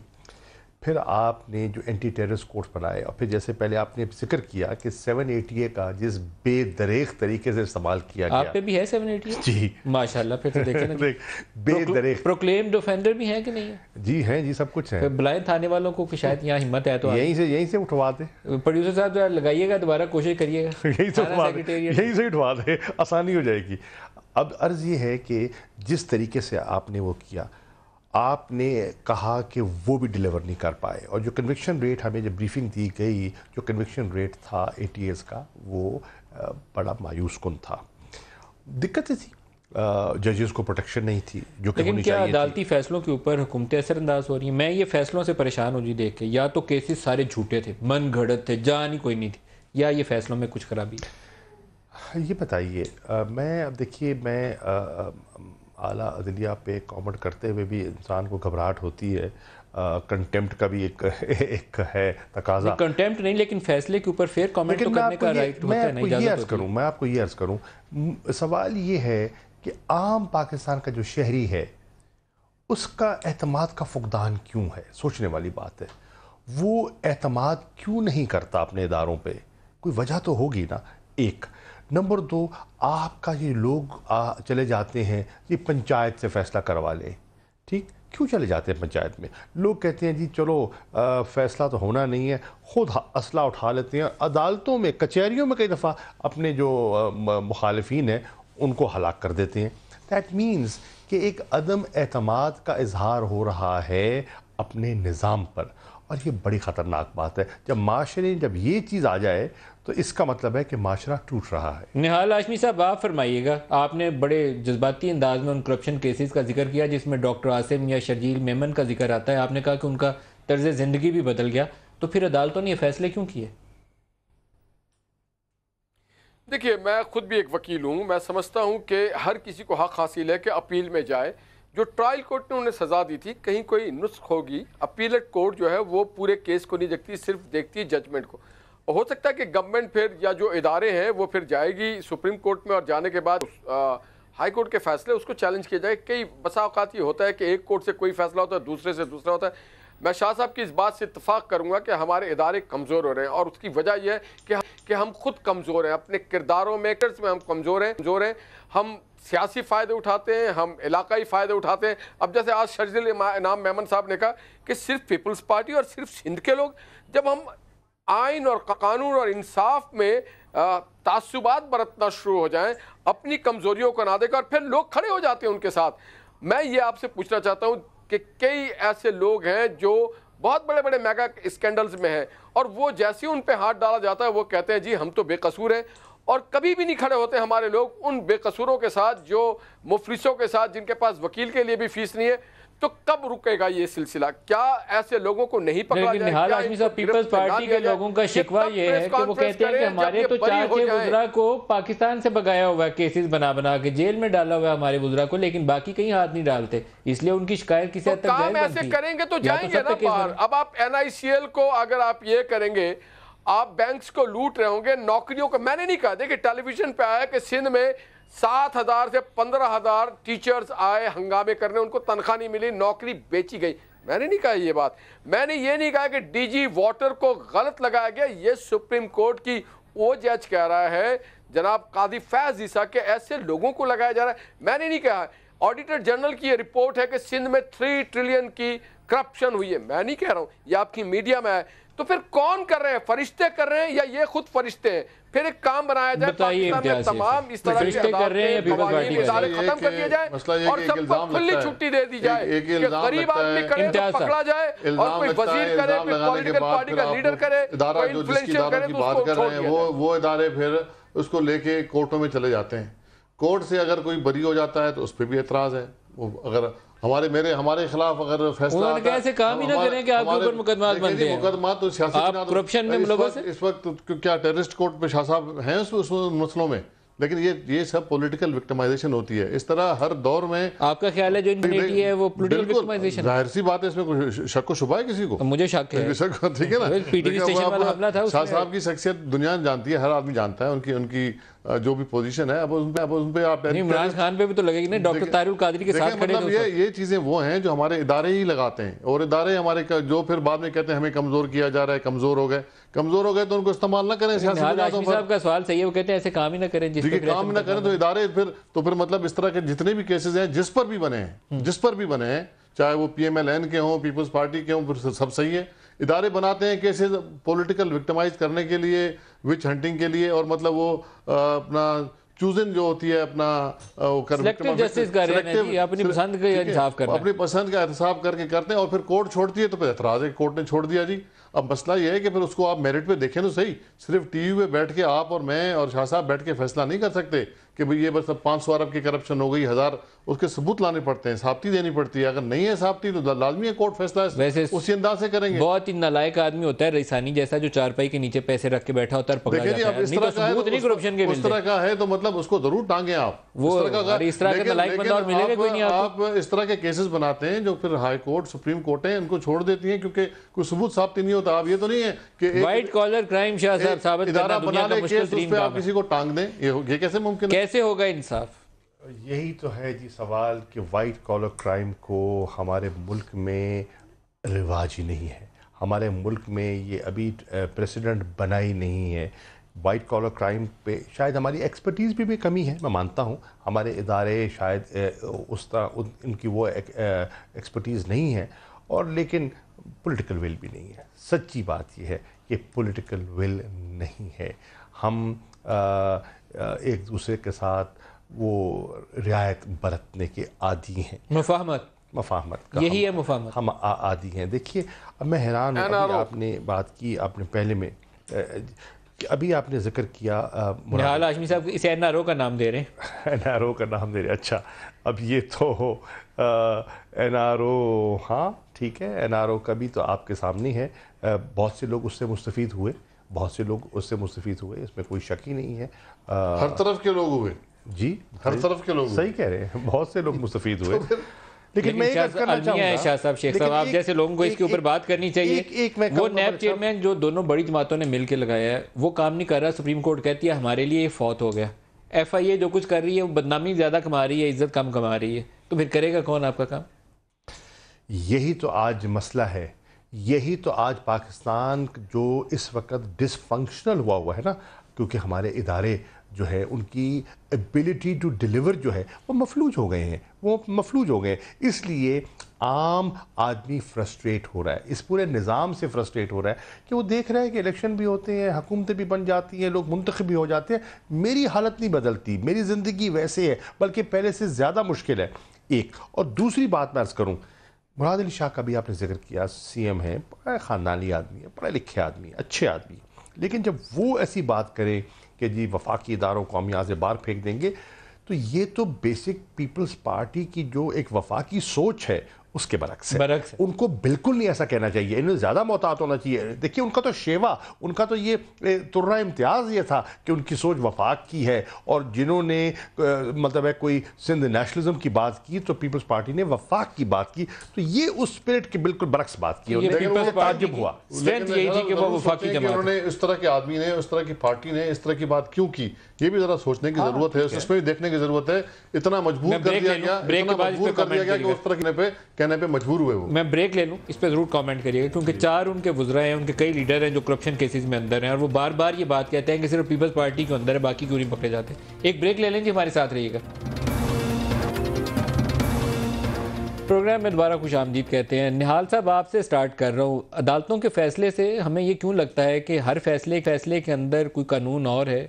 फिर आपने जो एंटी टेररिस्ट कोर्ट बनाए और फिर जैसे पहले आपने ज़िक्र किया कि सेवन एटी का जिस बेदरेख तरीके से इस्तेमाल किया आप गया। पे भी है सेवन एटी जी। माशाल्लाह फिर तो देखें देख, बेदरेख। प्रोक्लेम्ड ऑफेंडर भी है कि नहीं है? जी हैं जी सब कुछ है। बुलाए थाने वालों को शायद यहाँ हिम्मत है तो यहीं से यहीं से उठवा दे। प्रोड्यूसर साहब जरा लगाइएगा दोबारा कोशिश करिएगा। यहीं से उठवा दे। यहीं से उठवा दे। आसानी हो जाएगी। अब अर्ज़ ये है कि जिस तरीके से आपने वो किया आपने कहा कि वो भी डिलीवर नहीं कर पाए और जो कन्विक्शन रेट हमें जब ब्रीफिंग दी गई जो कन्विक्शन रेट था एटीएस का वो बड़ा मायूस कन था। दिक्कत थी जजेस को प्रोटेक्शन नहीं थी जो कि लेकिन क्या अदालती फैसलों के ऊपर हुकूमतें असरअंदाज हो रही हैं? मैं ये फैसलों से परेशान हूँ जी देख के। या तो केसेस सारे झूठे थे मन घड़त थे जान ही कोई नहीं थी या ये फैसलों में कुछ खराबी ये बताइए मैं अब देखिए मैं अ, अ, आला अदलिया पे कमेंट करते हुए भी इंसान को घबराहट होती है कंटेम्प्ट का भी एक एक है तकाजा। कंटेम्प्ट नहीं लेकिन फैसले के ऊपर फिर कमेंट तो करने का राइट होता है आपको नहीं ये अर्ज़ होती करूँ मैं आपको ये अर्ज़ करूँ सवाल ये है कि आम पाकिस्तान का जो शहरी है उसका एतमाद का फुकदान क्यों है? सोचने वाली बात है। वो एतमाद क्यों नहीं करता अपने इदारों पर कोई वजह तो होगी ना। एक नंबर दो आपका ये लोग आ, चले जाते हैं ये पंचायत से फैसला करवा लें। ठीक? क्यों चले जाते हैं पंचायत में? लोग कहते हैं जी चलो आ, फैसला तो होना नहीं है। खुद असला उठा लेते हैं। अदालतों में कचहरियों में कई दफ़ा अपने जो मुखालफी हैं उनको हलाक कर देते हैं। दैट मीन्स कि एक अदम एतमाद का इजहार हो रहा है अपने निज़ाम पर। और ये बड़ी ख़तरनाक बात है। जब माशरे जब ये चीज़ आ जाए तो इसका मतलब है कि माशरा टूट रहा है। निहाल हाशमी साहब आप फरमाइएगा आपने बड़े जज्बाती अंदाज में उन करप्शन केसेस का ज़िक्र किया जिसमें डॉक्टर आसिम या शर्जील मेमन का ज़िक्र आता है। आपने कहा कि उनका तर्ज ज़िंदगी भी बदल गया तो फिर अदालतों ने ये फैसले क्यों किए? देखिए मैं खुद भी एक वकील हूँ। मैं समझता हूँ कि हर किसी को हक हासिल है कि अपील में जाए। जो ट्रायल कोर्ट ने उन्हें सज़ा दी थी कहीं कोई नुस्ख होगी अपीलेट कोर्ट जो है वो पूरे केस को नहीं देखती सिर्फ़ देखती है जजमेंट को। हो सकता है कि गवर्नमेंट फिर या जो इदारे हैं, वो फिर जाएगी सुप्रीम कोर्ट में और जाने के बाद हाई कोर्ट के फैसले, उसको चैलेंज किया जाए। कई बसा अवकात ये होता है कि एक कोर्ट से कोई फैसला होता है, दूसरे से दूसरा होता है। मैं शाह साहब की इस बात से इतफाक़ करूँगा कि हमारे इदारे कमज़ोर हो रहे हैं और उसकी वजह यह है कि हम कि हम खुद कमज़ोर हैं। अपने किरदारों में में हम कमज़ोर हैं कमज़ोर हैं। हम सियासी फ़ायदे उठाते हैं, हम इलाकाई फ़ायदे उठाते हैं। अब जैसे आज शर्जिल इनाम मेमन साहब ने कहा कि सिर्फ़ पीपल्स पार्टी और सिर्फ़ सिंध के लोग, जब हम आइन और कानून और इंसाफ में तासुबात बरतना शुरू हो जाएँ, अपनी कमज़ोरियों को ना देकर और फिर लोग खड़े हो जाते हैं उनके साथ। मैं ये आपसे पूछना चाहता हूँ कि कई ऐसे लोग हैं जो बहुत बड़े बड़े मेगा स्कैंडल्स में हैं और वो जैसे ही उन पर हाथ डाला जाता है, वो कहते हैं, जी, हम तो बेकसूर हैं। और कभी भी नहीं खड़े होते हमारे लोग उन बेकसूरों के साथ जो मुफलिसों के साथ, जिनके पास वकील के लिए भी फ़ीस नहीं है। तो कब रुकेगा ये सिलसिला? क्या ऐसे लोगों को नहीं पकड़ा जाए निहाल साहब पीपल्स पार्टी के लोगों का शिकवा ये है कि वो कहते हैं कि हमारे तो चार छह जाएँ? बुजरा को पाकिस्तान से भगाया हुआ है केसेस बना बना के जेल में डाला हुआ है हमारे बुजरा को लेकिन बाकी कहीं हाथ नहीं डालते। इसलिए उनकी शिकायत किसी तो हद तक काम ऐसे करेंगे तो या जाएँगे ना बाहर। अब आप एनआईसीएल को अगर आप ये करेंगे आप बैंक्स को लूट रहे होंगे नौकरियों को। मैंने नहीं कहा देखिए टेलीविज़न पे आया कि सिंध में सात हज़ार से पंद्रह हज़ार टीचर्स आए हंगामे करने, उनको तनख्वाह नहीं मिली, नौकरी बेची गई। मैंने नहीं कहा ये बात। मैंने ये नहीं कहा कि डीजी वाटर को गलत लगाया गया, ये सुप्रीम कोर्ट की वो जज कह रहा है, जनाब कादी फैज ईसा के, ऐसे लोगों को लगाया जा रहा है। मैंने नहीं कहा। ऑडिटर जनरल की ये रिपोर्ट है कि सिंध में थ्री ट्रिलियन की करप्शन हुई है। मैं नहीं कह रहा हूँ, ये आपकी मीडिया में है। तो फिर कौन कर रहे हैं? फरिश्ते कर रहे हैं या ये खुद फरिश्ते हैं? फिर एक काम बनाया जाए पाकिस्तान में तमाम इस तरह फरिश्ते कर रहे हैं के कर रही इदारे खत्म कर दिए जाए और सबको खुली छुट्टी दे दी जाए गरीब आदमी करे तो पकड़ा जाए और कोई वज़ीर करे कोई पॉलिटिकल पार्टी का लीडर करे कोई इन्फ्लुएंशियल करे तो उसको छोड़ दिया वो। वो इदारे फिर उसको लेके कोर्टों में चले जाते हैं। कोर्ट से अगर कोई बरी हो जाता है तो उस पर भी एतराज़ है। वो अगर हमारे मेरे हमारे खिलाफ अगर फैसला उन्होंने ऐसे काम ही ना करें कि आपके ऊपर मुकदमा बनते हैं। मुकदमा तो सियासी आप करप्शन में इस वक्त-? इस वक्त क्या टेररिस्ट कोर्ट में शाह साहब हैं उस, उस मसलों में लेकिन ये ये सब पॉलिटिकल विक्टिमाइजेशन होती है। इस तरह हर दौर में आपका ख्याल है जो इम्यूनिटी है वो पोलिटिकल विक्टिमाइजेशन ज़ाहिर सी बात है इसमें कोई शक को शुबा है किसी को? मुझे शक है। शक ठीक है ना? अब स्टेशन वाला हमला था शाह साहब की शख्सियत दुनिया जानती है हर आदमी जानता है उनकी उनकी जो भी पोजीशन है अब उन पे अब उन पे आप इमरान खान पे भी तो लगेगी ना डॉक्टर तारुल कादरी के साथ खड़े मतलब ये ये चीज़ें वो हैं जो हमारे इदारे ही लगाते हैं और इदारे हमारे जो फिर बाद में कहते हैं हमें कमज़ोर किया जा रहा है कमज़ोर हो गए। कमज़ोर हो गए तो उनको इस्तेमाल ना करें पर साहब का सवाल सही है वो कहते हैं ऐसे काम ही ना करें जिस पे देखिए फिर काम ना करें तो इदारे फिर तो फिर मतलब इस तरह के जितने भी केसेस हैं जिस पर भी बने हैं जिस पर भी बने हैं चाहे वो पीएमएलएन के हों पीपल्स पार्टी के हों फिर सब सही है। इदारे बनाते हैं केसेस पॉलिटिकल विक्टिमाइज करने के लिए विच हंटिंग के लिए और मतलब वो अपना चूजन जो होती है अपना वो कर Selective justice कर रहे हैं अपनी पसंद का इंसाफ करना अपनी पसंद का इंसाफ करके करते हैं और फिर कोर्ट छोड़ती है तो फिर एतराज़ है कोर्ट ने छोड़ दिया जी। अब मसला यह है कि फिर उसको आप मेरिट पे देखें तो सही। सिर्फ़ टीवी पे बैठ के आप और मैं और शाह साहब बैठ के फैसला नहीं कर सकते। कि भाई ये बस अब पाँच सौ अरब की करप्शन हो गई हज़ार उसके सबूत लाने पड़ते हैं साबती देनी पड़ती है। अगर नहीं है साब्ती तो लाजमी है कोर्ट फैसला वैसे उसी अंदाज से करेंगे। बहुत ही नालायक आदमी होता है रईसानी जैसा जो चारपाई के नीचे पैसे रख के बैठा होता है और पकड़ा जाता है। इस तरह तो का है तो करप्शन के उस तरह का है तो मतलब उसको ज़रूर टांगे आप। वो इस तरह का और इस तरह का लेकिन- नालायक बंदा और मिलेगा कोई नहीं आप इस तरह के केसेस बनाते हैं जो फिर हाई कोर्ट सुप्रीम कोर्ट है इनको छोड़ देती हैं क्योंकि कोई सबूत साबित नहीं होता। आप ये तो नहीं है कि व्हाइट कॉलर क्राइम शाह साहब साबित करना दुनिया का मुश्किल आप किसी को टांग दें। ये कैसे मुमकिन है? कैसे होगा इंसाफ? यही तो है जी सवाल कि वाइट कॉलर क्राइम को हमारे मुल्क में रिवाज ही नहीं है। हमारे मुल्क में ये अभी प्रेसिडेंट बना ही नहीं है। वाइट कॉलर क्राइम पे शायद हमारी एक्सपर्टीज़ भी, भी कमी है मैं मानता हूँ। हमारे इदारे शायद उस तरह उन- उनकी वो एक्सपर्टीज़ नहीं है और लेकिन पॉलिटिकल विल भी नहीं है। सच्ची बात यह है कि पॉलिटिकल विल नहीं है। हम अ, एक दूसरे के साथ वो रियायत बरतने के आदि हैं। मुफाहमत। मफाहमत का यही हम- है मुफाहमत। हम आ- आदि हैं। देखिए अब मैं हैरान हूँ। आपने बात की आपने पहले में अभी आपने ज़िक्र किया निहाल हाशमी साहब इसे एनआरओ का नाम दे रहे हैं। एन आर ओ का नाम दे रहे अच्छा अब ये तो हो एन आर ओ हाँ ठीक है एन आर ओ का भी तो आपके सामने है। बहुत से लोग उससे मुस्तफ़ हुए बहुत से लोग उससे मुस्तफ़ हुए इसमें कोई शक ही नहीं है। हर तरफ़ के लोग हुए। जी हर तरफ़ के लोग सही कह रहे हैं। बहुत से लोग मुस्तफ़ हुए। लेकिन मैं एक करना शाह साहब शेख साहब आप जैसे लोगों को इसके ऊपर बात करनी चाहिए। एक, एक मैं वो नैब चेयरमैन जो दोनों बड़ी जमातों ने मिलकर लगाया है वो काम नहीं कर रहा सुप्रीम कोर्ट कहती है हमारे लिए ये फौत हो गया। एफ़ आई ए जो कुछ कर रही है वो बदनामी ज़्यादा कमा रही है इज़्ज़त कम कमा रही है। तो फिर करेगा कौन आपका काम? यही तो आज मसला है। यही तो आज पाकिस्तान जो इस वक्त डिसफंक्शनल हुआ हुआ है ना क्योंकि हमारे इदारे जो है, उनकी एबिलिटी टू डिलीवर जो है, वो मफलूज हो गए हैं, वो मफलूज हो गए इसलिए आम आदमी फ्रस्ट्रेट हो रहा है। इस पूरे निज़ाम से फ्रस्ट्रेट हो रहा है कि वो देख रहा है कि इलेक्शन भी होते हैं, हुकूमतें भी बन जाती हैं, लोग मुंतखब भी हो जाते हैं। मेरी हालत नहीं बदलती, मेरी ज़िंदगी वैसे है, बल्कि पहले से ज़्यादा मुश्किल है, एक। और दूसरी बात मैं अर्ज़ करूँ, मुराद अली शाह का भी आपने ज़िक्र किया सी एम है, बड़ा ख़ानदानी आदमी है, पढ़े लिखे आदमी है, अच्छे आदमी लेकिन जब वो ऐसी बात करें कि जी वफाकी इदारों को हम यहाँ से बाहर फेंक देंगे तो ये तो बेसिक पीपल्स पार्टी की जो एक वफाकी सोच है उसके बरक्स है बरक्स है। उनको बिल्कुल नहीं ऐसा कहना चाहिए। इन्हें ज़्यादा मोहतात होना चाहिए। देखिए उनका तो शेवा उनका तो ये तुर्रा इम्तियाज़ ये था कि उनकी सोच वफाक की है। और जिन्होंने मतलब है कोई सिंध नेशनलिज्म की बात की तो पीपल्स पार्टी ने वफाक की बात की। तो ये उस स्पिरिट के बिल्कुल बरक्स बात की की हुआ। कि कि है। उन्होंने इस तरह के आदमी ने इस तरह की पार्टी ने इस तरह की बात क्यों की? ये भी जरा सोचने की हाँ, ज़रूरत है। उसमें भी देखने की ज़रूरत है। इतना मजबूर मैं कर दिया गया इतना के मजबूर कर दिया गया कि उस तरह पे कहने पे मजबूर हुए वो। मैं ब्रेक ले लूँ इस पर ज़रूर कमेंट करिएगा क्योंकि चार उनके वुजरा हैं उनके कई लीडर हैं जो करप्शन केसेस में अंदर हैं और वो बार बार ये बात कहते हैं कि सिर्फ़ पीपल्स पार्टी के अंदर है बाकी क्यों नहीं पकड़े जाते? एक ब्रेक ले लेंगे हमारे साथ रहिएगा। प्रोग्राम में दोबारा खुश आमदीद कहते हैं निहाल साहब आपसे स्टार्ट कर रहा हूँ। अदालतों के फैसले से हमें ये क्यों लगता है कि हर फैसले फैसले के अंदर कोई कानून और है?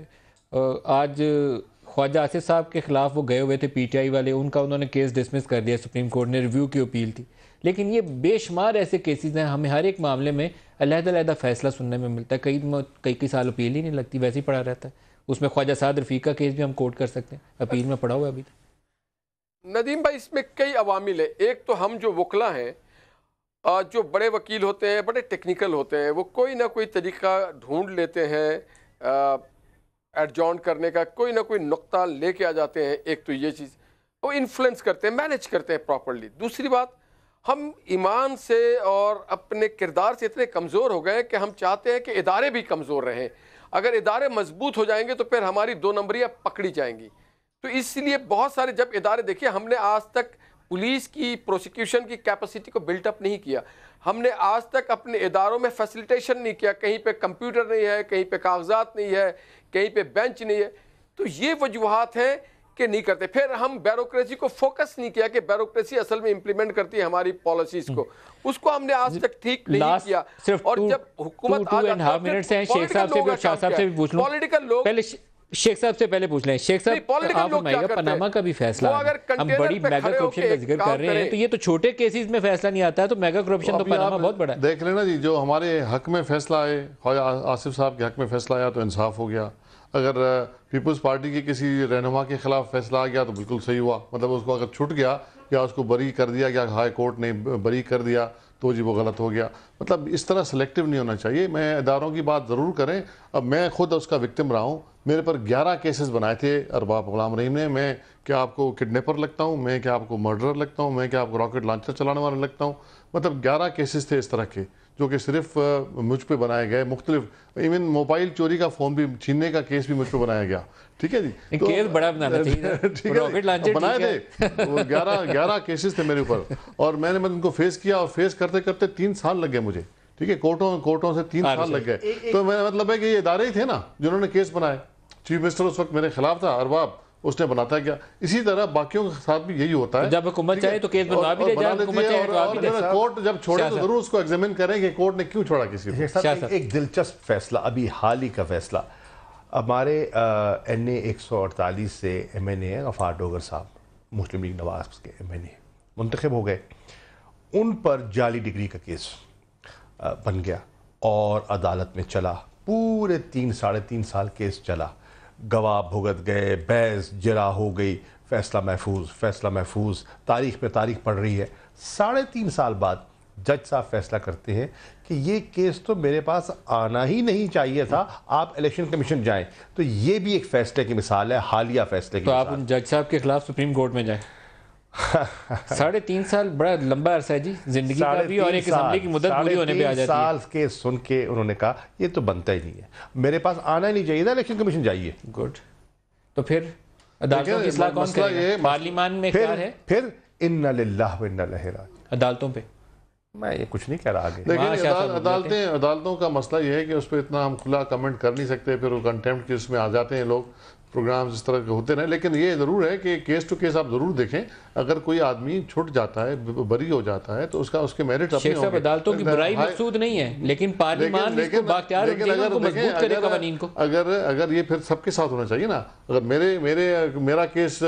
आज ख्वाजा आसिफ साहब के खिलाफ वो गए हुए थे पीटीआई वाले, उनका उन्होंने केस डिसमिस कर दिया सुप्रीम कोर्ट ने रिव्यू की अपील थी। लेकिन ये बेशुमार ऐसे केसेस हैं, हमें हर एक मामले में अलहदा फैसला सुनने में मिलता है। कई कई कई साल अपील ही नहीं लगती, वैसे ही पड़ा रहता है। उसमें ख्वाजा साद रफ़ीक का केस भी हम कोर्ट कर सकते हैं। अपील में पड़ा हुआ अभी तक। नदीम भाई, इसमें कई अवामिल है एक तो हम जो वकला हैं जो बड़े वकील होते हैं, बड़े टेक्निकल होते हैं, वो कोई ना कोई तरीका ढूंढ लेते हैं एडजॉन करने का कोई ना कोई नुक्ता लेके आ जाते हैं एक तो ये चीज़। वो इन्फ्लुएंस करते हैं मैनेज करते हैं प्रॉपरली दूसरी बात, हम ईमान से और अपने किरदार से इतने कमज़ोर हो गए कि हम चाहते हैं कि इदारे भी कमज़ोर रहें। अगर इदारे मज़बूत हो जाएँगे तो फिर हमारी दो नंबरियाँ पकड़ी जाएँगी। तो इसलिए बहुत सारे जब इदारे देखिए, हमने आज तक पुलिस की प्रोसिक्यूशन की कैपेसिटी को बिल्टअप नहीं किया। हमने आज तक अपने इदारों में फैसिलिटेशन नहीं किया। कहीं पे कंप्यूटर नहीं है कहीं पे कागजात नहीं है कहीं पे बेंच नहीं है। तो ये वजूहत हैं कि नहीं करते। फिर हम ब्यूरोक्रेसी को फोकस नहीं किया कि ब्यूरोक्रेसी असल में इंप्लीमेंट करती है हमारी पॉलिसीज़ को। उसको हमने आज तक ठीक नहीं किया। और जब हुकूमत पॉलिटिकल लोग शेख साहब से पहले पूछ लें। शेख साहब आप लोग क्या फरमाइएगा करते हैं? पनामा का भी फैसला अगर हम बड़ी मेगा करप्शन का ज़िक्र कर रहे हैं। तो ये तो छोटे केसेस में फैसला नहीं आता है तो मेगा करप्शन तो पनामा बहुत बड़ा है। देख लेना जी जो हमारे हक में फैसला आए आसिफ साहब के हक में फैसला आया तो इंसाफ हो गया। अगर पीपल्स पार्टी के किसी रहनुमा के खिलाफ फैसला आ गया तो बिल्कुल सही हुआ। मतलब उसको अगर छूट गया या उसको बरी कर दिया गया हाई कोर्ट ने बरी कर दिया तो जी वो गलत हो गया। मतलब इस तरह सेलेक्टिव नहीं होना चाहिए। मैं इदारों की बात ज़रूर करें। अब मैं खुद उसका विक्टिम रहा हूँ। मेरे पर 11 केसेस बनाए थे अरबाब गुलाम रहीम ने। मैं क्या आपको किडनेपर लगता हूँ? मैं क्या आपको मर्डरर लगता हूँ? मैं क्या आपको रॉकेट लॉन्चर चलाने वाला लगता हूँ? मतलब 11 केसेस थे इस तरह के। जो कि सिर्फ़ मुझ पर बनाए गए मुख्तलिफ़ इवन मोबाइल चोरी का फ़ोन भी छीनने का केस भी मुझ पे बनाया गया। ठीक है जी? एक केस बड़ा बनाना ठीक है बनाए थे। ग्यारह ग्यारह केसेस थे मेरे ऊपर। और मैंने मतलब उनको फेस किया और फेस करते करते तीन साल लग गए मुझे। ठीक है? कोर्टों कोर्टों से तीन हाँ, साल लग गए। तो मेरा मतलब है कि ये इदारे ही थे ना जिन्होंने केस बनाए। चीफ मिनिस्टर उस वक्त मेरे खिलाफ था अरबाब। उसने बनाता गया इसी तरह बाकियों के साथ भी यही होता है। जब हुकूमत चाहे तो केस बनवा भी ले जाए, बना हुकूमत चाहे तो आप भी ले कोर्ट जब छोड़े तो ज़रूर उसको एग्जामिन करें कि कोर्ट ने क्यों छोड़ा किसी को। एक, दिलचस्प फैसला अभी हाल ही का फैसला। हमारे एन ए एक सौ अड़तालीस से M N A Ghaffar Dogar साहब मुस्लिम लीग नवाज़ के एम एन ए मुंतखब हो गए। उन पर जाली डिग्री का केस बन गया और अदालत में चला। पूरे तीन साढ़े तीन साल केस चला। गवाह भुगत गए बैस जरा हो गई। फैसला महफूज फैसला महफूज। तारीख पे तारीख पड़ रही है। साढ़े तीन साल बाद जज साहब फैसला करते हैं कि ये केस तो मेरे पास आना ही नहीं चाहिए था। आप इलेक्शन कमीशन जाएँ। तो ये भी एक फैसले की मिसाल है हालिया फैसले की तो आप उन जज साहब के खिलाफ सुप्रीम कोर्ट में जाए। साढ़े तीन साल बड़ा लंबा अरसा है जी ज़िंदगी का भी और एक असम्बली की मुद्दत पूरी होने पे आ जाती है। साल के सुन के उन्होंने कहा ये तो बनता ही नहीं है। मेरे पास आना ही नहीं चाहिए था इलेक्शन कमीशन जाइए। गुड तो फिर अदालतों की इस्लाह कौन करेगा? पार्लियामान में फिर है? फिर इन्ना लिल्लाह व इन्ना इलैहि राजिऊन। अदालतों पे। मैं ये कुछ नहीं कह रहा आगे। लेकिन अदालतें अदालतों का मसला ये है कि उस पर इतना हम खुला कमेंट कर नहीं सकते फिर वो कंटेम्प्ट के उसमें आ जाते हैं लोग। प्रोग्राम इस तरह के होते रहे लेकिन ये ज़रूर है कि केस टू केस आप ज़रूर देखें। अगर कोई आदमी छुट जाता है बरी हो जाता है तो उसका उसके मेरिट शेख साहब अदालतों की बुराई मकसूद नहीं है लेकिन पार्लियामान इसको बाख्तियार लेकिन अगर मज़बूत करे कवानीन को। अगर अगर ये फिर सबके साथ होना चाहिए ना। अगर मेरे मेरे मेरा केस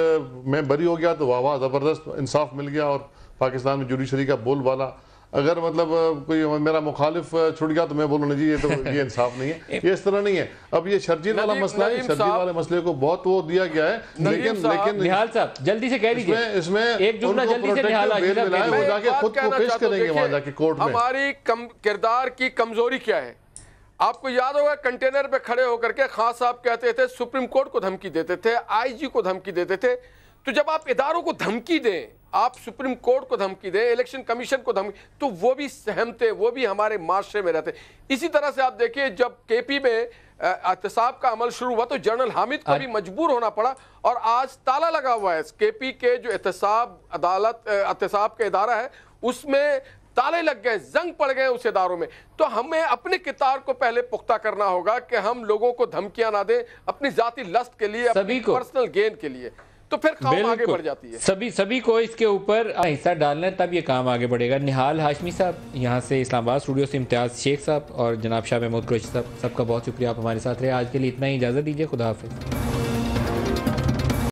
मैं बरी हो गया तो वाह वाह ज़बरदस्त इंसाफ मिल गया और पाकिस्तान में जुडिशरी का बोलबाला अगर मतलब कोई मेरा मुखालिफ छुट गया तो मैं बोलूँ जी ये तो ये इंसाफ नहीं है। ये इस तरह नहीं है। अब ये शर्जील वाला मसला है शर्जील वाले मसले को बहुत वो दिया गया है लेकिन लेकिन निहाल साहब जल्दी से कह दीजिए इसमें एक जुमला जल्दी से निहाल bail आजीजा मिला कह वो जाके खुद को पेश करेंगे वहाँ जाके कोर्ट में। हमारी किरदार की कमज़ोरी क्या है? आपको याद होगा कंटेनर पे खड़े होकर के खान साहब कहते थे सुप्रीम कोर्ट को धमकी देते थे आईजी को धमकी देते थे। तो जब आप इदारों को धमकी दें आप सुप्रीम कोर्ट को धमकी दें इलेक्शन कमीशन को धमकी तो वो भी सहम थे वो भी हमारे माशरे में रहते। इसी तरह से आप देखिए जब केपी में एहतसाब का अमल शुरू हुआ तो जनरल हामिद को भी मजबूर होना पड़ा और आज ताला लगा हुआ है। केपी के जो एहतसाब अदालत एहतसाब का इदारा है उसमें ताले लग गए जंग पड़ गए उस इदारों में। तो हमें अपने कितार को पहले पुख्ता करना होगा कि हम लोगों को धमकियाँ ना दें अपनी जाति लस्ट के लिए अपनी पर्सनल गेन के लिए। तो फिर काम आगे बढ़ जाती है। सभी सभी को इसके ऊपर हिस्सा डालना है तब ये काम आगे बढ़ेगा। निहाल हाशमी साहब यहाँ से इस्लामाबाद स्टूडियो से इम्तियाज़ शेख साहब और जनाब शाह महमूद कुरैशी साहब सबका बहुत शुक्रिया। आप हमारे साथ रहे। आज के लिए इतना ही। इजाज़त दीजिए। खुदा हाफिज़।